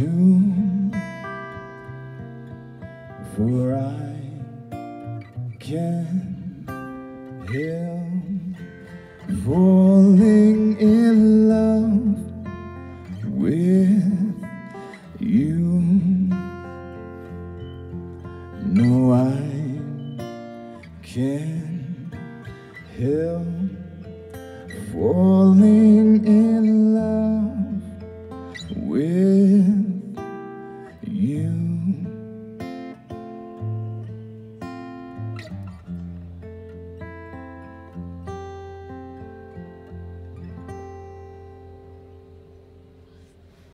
soon For I can hear falling in love with you. No, I can help falling in love with you.